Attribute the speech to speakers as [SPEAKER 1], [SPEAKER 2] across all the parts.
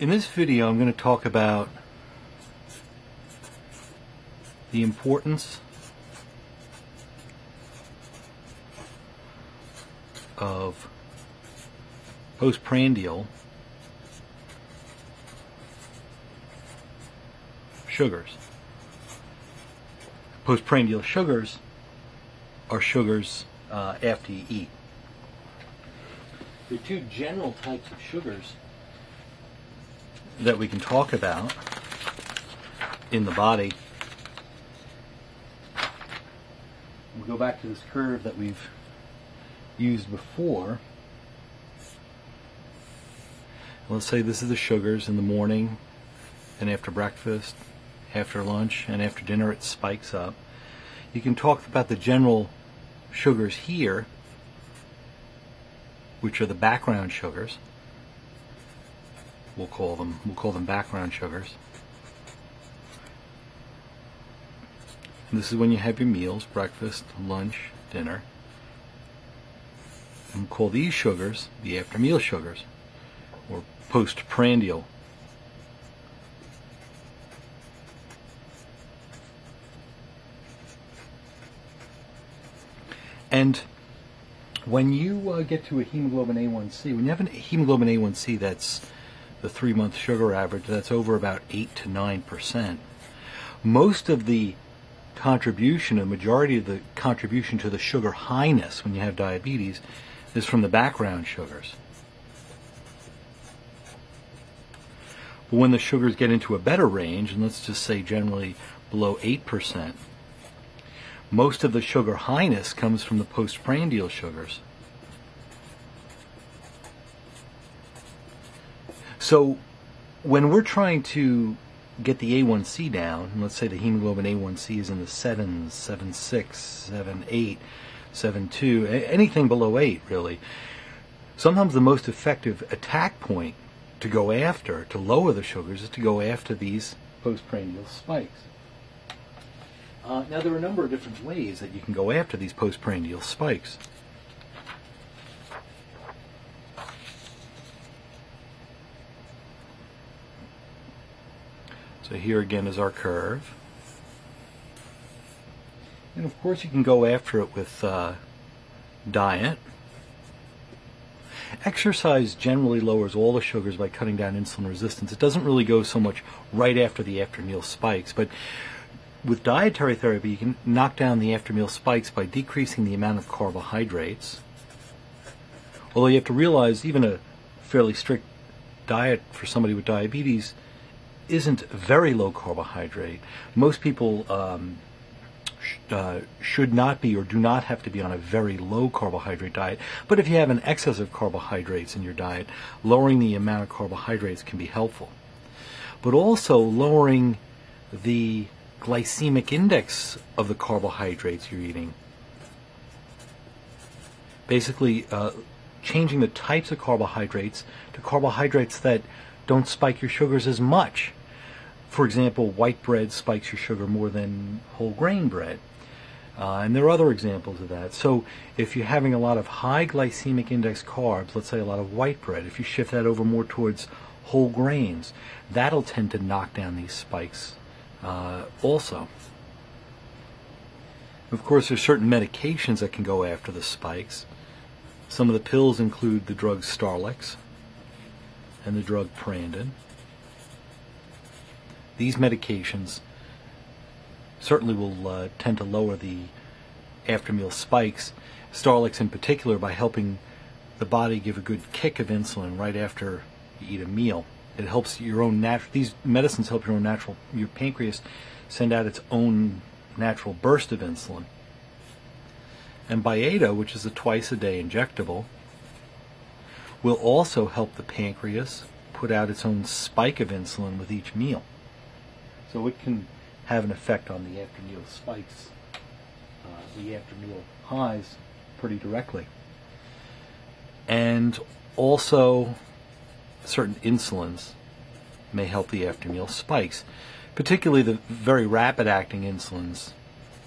[SPEAKER 1] In this video, I'm going to talk about the importance of postprandial sugars. Postprandial sugars are sugars uh, after you eat. There are two general types of sugars that we can talk about in the body. We'll go back to this curve that we've used before. Let's say this is the sugars in the morning and after breakfast, after lunch, and after dinner it spikes up. You can talk about the general sugars here, which are the background sugars we'll call them. We'll call them background sugars. And this is when you have your meals, breakfast, lunch, dinner. And we'll call these sugars the after meal sugars, or postprandial. And when you uh, get to a hemoglobin A1C, when you have a hemoglobin A1C that's the three month sugar average, that's over about 8 to 9%. Most of the contribution, a majority of the contribution to the sugar highness when you have diabetes is from the background sugars. But when the sugars get into a better range, and let's just say generally below 8%, most of the sugar highness comes from the postprandial sugars. So when we're trying to get the A1C down, and let's say the hemoglobin A1C is in the 7, 7.6, 7.8, 7.2, anything below 8 really, sometimes the most effective attack point to go after, to lower the sugars, is to go after these postprandial spikes. Uh, now there are a number of different ways that you can go after these postprandial spikes. So here again is our curve. And of course you can go after it with uh, diet. Exercise generally lowers all the sugars by cutting down insulin resistance. It doesn't really go so much right after the after meal spikes, but with dietary therapy, you can knock down the after meal spikes by decreasing the amount of carbohydrates. Although you have to realize, even a fairly strict diet for somebody with diabetes isn't very low carbohydrate. Most people um, sh- uh, should not be or do not have to be on a very low carbohydrate diet. But if you have an excess of carbohydrates in your diet, lowering the amount of carbohydrates can be helpful. But also lowering the glycemic index of the carbohydrates you're eating. Basically, uh, changing the types of carbohydrates to carbohydrates that don't spike your sugars as much. For example, white bread spikes your sugar more than whole grain bread. Uh, and there are other examples of that. So if you're having a lot of high glycemic index carbs, let's say a lot of white bread, if you shift that over more towards whole grains, that'll tend to knock down these spikes uh, also. Of course, there's certain medications that can go after the spikes. Some of the pills include the drug Starlix and the drug Prandin. These medications certainly will uh, tend to lower the after meal spikes, Starlix in particular, by helping the body give a good kick of insulin right after you eat a meal. It helps your own natural, these medicines help your own natural, your pancreas send out its own natural burst of insulin. And Byetta, which is a twice a day injectable, will also help the pancreas put out its own spike of insulin with each meal. So it can have an effect on the after meal spikes, uh, the after meal highs pretty directly. And also, certain insulins may help the after meal spikes, particularly the very rapid acting insulins,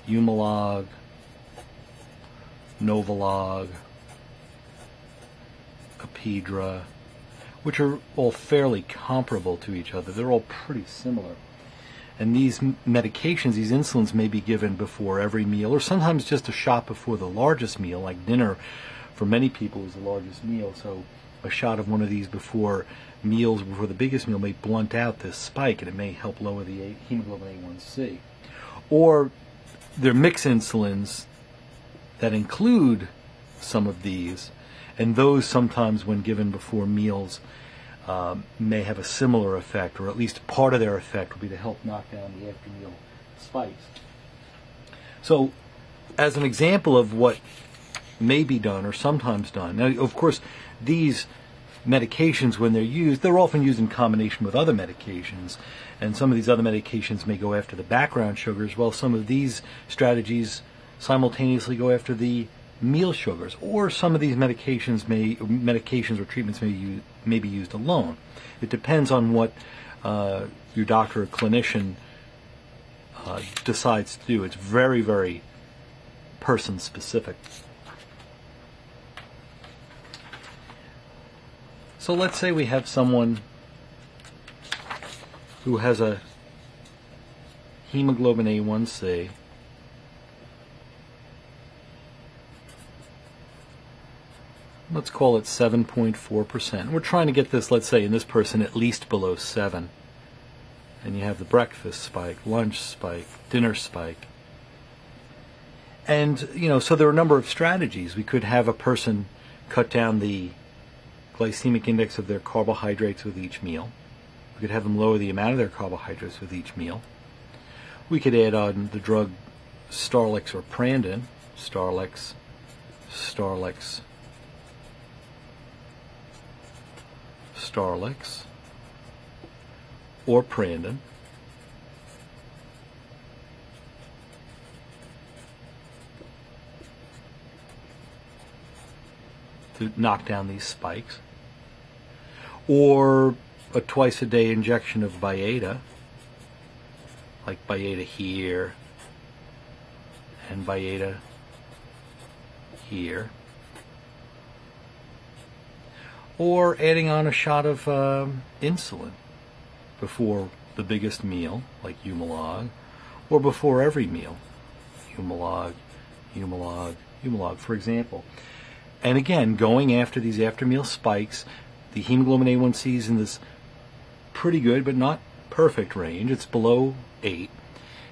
[SPEAKER 1] Humalog, Novolog, Apidra, which are all fairly comparable to each other. They're all pretty similar. And these medications, these insulins, may be given before every meal, or sometimes just a shot before the largest meal, like dinner. For many people, is the largest meal. So, a shot of one of these before meals, before the biggest meal, may blunt out this spike, and it may help lower the hemoglobin A1C. Or they're mixed insulins that include some of these, and those sometimes, when given before meals, um, may have a similar effect, or at least part of their effect will be to help knock down the after meal spikes. So, as an example of what may be done or sometimes done, now, of course, these medications, when they're used, they're often used in combination with other medications. And some of these other medications may go after the background sugars, while some of these strategies simultaneously go after the meal sugars, or some of these medications may medications or treatments may use, may be used alone. It depends on what uh, your doctor or clinician uh, decides to do. It's very very person specific. So let's say we have someone who has a hemoglobin A1C let's call it 7.4%. We're trying to get this, let's say, in this person at least below 7. And you have the breakfast spike, lunch spike, dinner spike. And, you know, so there are a number of strategies. We could have a person cut down the glycemic index of their carbohydrates with each meal. We could have them lower the amount of their carbohydrates with each meal. We could add on the drug Starlix or Prandin, Starlix, Starlix, Starlix or Prandin. to knock down these spikes. Or a twice a day injection of Byetta, like Byetta here and Byetta here or adding on a shot of um, insulin before the biggest meal, like Humalog, or before every meal, Humalog, Humalog, Humalog, for example. And again, going after these after meal spikes, the hemoglobin A1C is in this pretty good but not perfect range. It's below 8.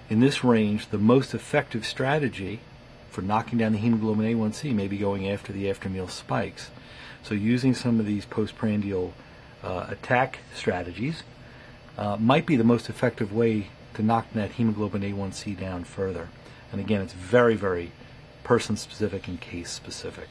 [SPEAKER 1] In this range, the most effective strategy for knocking down the hemoglobin A1C may be going after the after meal spikes. So using some of these postprandial uh, attack strategies uh, might be the most effective way to knock that hemoglobin A1C down further. And again, it's very, very person specific and case specific.